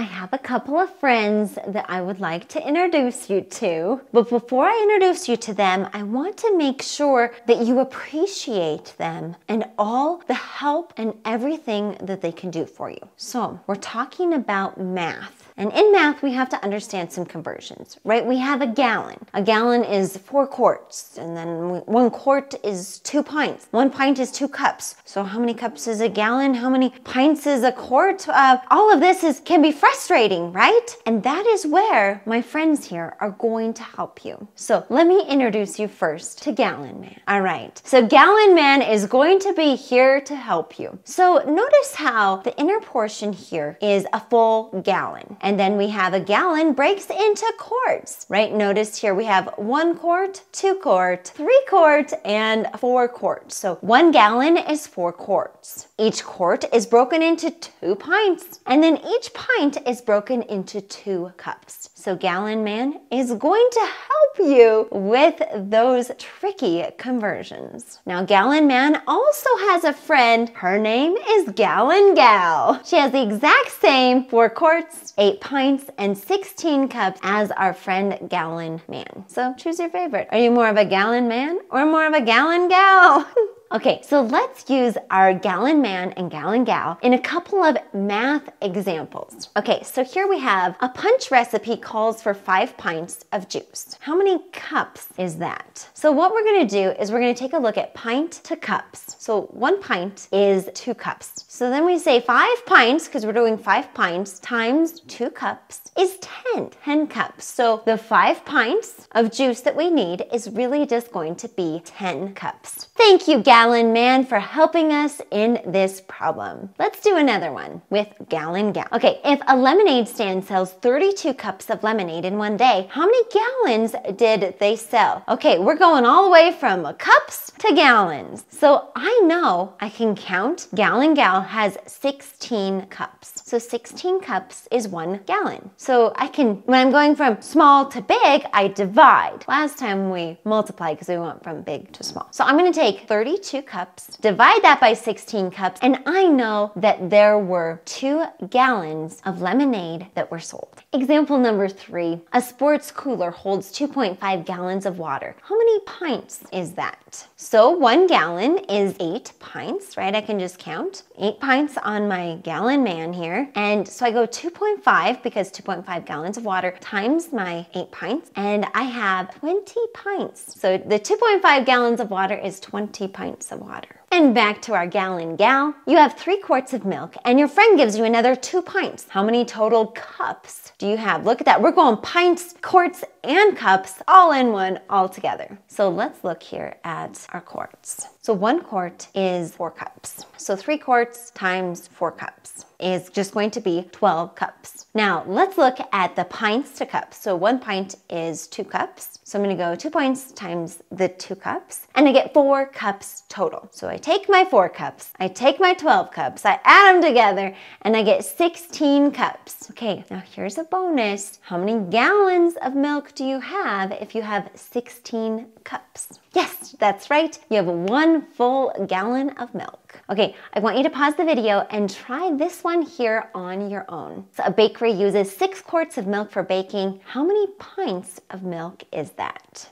I have a couple of friends that I would like to introduce you to. But before I introduce you to them, I want to make sure that you appreciate them and all the help and everything that they can do for you. So, we're talking about math. And in math, we have to understand some conversions, right? We have a gallon. A gallon is four quarts, and then one quart is two pints. One pint is two cups. So how many cups is a gallon? How many pints is a quart? Uh, all of this is can be frustrating, right? And that is where my friends here are going to help you. So let me introduce you first to Gallon Man. All right. So Gallon Man is going to be here to help you. So notice how the inner portion here is a full gallon. And then we have a gallon breaks into quarts, right? Notice here we have one quart, two quart, three quart, and four quarts. So one gallon is four quarts. Each quart is broken into two pints, and then each pint is broken into two cups. So Gallon Man is going to help you with those tricky conversions. Now, Gallon Man also has a friend. Her name is Gallon Gal. She has the exact same four quarts, eight pints, and 16 cups as our friend Gallon Man. So choose your favorite. Are you more of a gallon man or more of a gallon gal? Okay, so let's use our gallon man and gallon gal in a couple of math examples. Okay, so here we have a punch recipe calls for five pints of juice. How many cups is that? So what we're gonna do is we're gonna take a look at pint to cups. So one pint is two cups. So then we say five pints, because we're doing five pints, times two cups is 10, 10 cups. So the five pints of juice that we need is really just going to be 10 cups. Thank you, gal Gallon Man for helping us in this problem. Let's do another one with Gallon Gal. Okay, if a lemonade stand sells 32 cups of lemonade in one day, how many gallons did they sell? Okay, we're going all the way from cups to gallons. So I know I can count. Gallon Gal has 16 cups. So 16 cups is one gallon. So I can, when I'm going from small to big, I divide. Last time we multiplied because we went from big to small. So I'm gonna take 32 two cups, divide that by 16 cups, and I know that there were two gallons of lemonade that were sold. Example number three, a sports cooler holds 2.5 gallons of water. How many pints is that? So one gallon is eight pints, right? I can just count eight pints on my gallon man here. And so I go 2.5 because 2.5 gallons of water times my eight pints, and I have 20 pints. So the 2.5 gallons of water is 20 pints of water. And back to our gallon gal. You have three quarts of milk and your friend gives you another two pints. How many total cups do you have? Look at that. We're going pints, quarts, and cups all in one all together. So let's look here at our quarts. So one quart is four cups. So three quarts times four cups is just going to be 12 cups. Now let's look at the pints to cups. So one pint is two cups. So I'm gonna go two pints times the two cups and I get four cups total. So I take my four cups, I take my 12 cups, I add them together and I get 16 cups. Okay, now here's a bonus. How many gallons of milk do you have if you have 16 cups? Yes, that's right. You have one full gallon of milk. Okay, I want you to pause the video and try this one here on your own. So a bakery uses six quarts of milk for baking. How many pints of milk is that?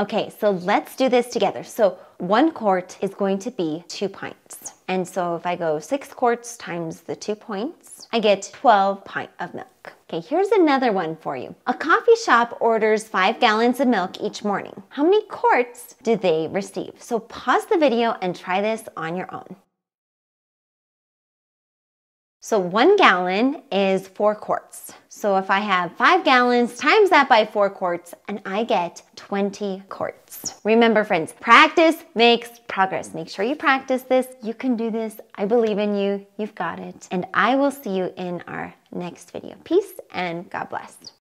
Okay, so let's do this together. So one quart is going to be two pints. And so if I go six quarts times the two pints, I get 12 pint of milk. Okay, here's another one for you. A coffee shop orders five gallons of milk each morning. How many quarts do they receive? So pause the video and try this on your own. So one gallon is four quarts. So if I have five gallons, times that by four quarts, and I get 20 quarts. Remember friends, practice makes progress. Make sure you practice this. You can do this. I believe in you. You've got it. And I will see you in our next video. Peace and God bless.